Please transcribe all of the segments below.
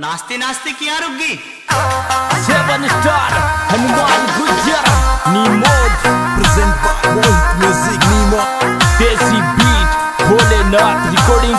नाचते नाचते किया, रुकी seven star Hanuman Gujjar नीमोद present by Mohit music नीमो desi beat Bholenath recording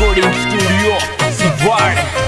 Recording Studio, Sivar.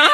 না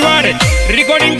शिवाड़ रिकॉर्डिंग